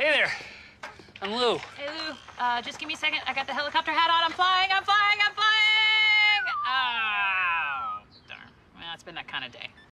Hey there. I'm Lou. Hey, Lou. Uh, just give me a second. I got the helicopter hat on. I'm flying. I'm flying. I'm flying. Oh, darn. Well, it's been that kind of day.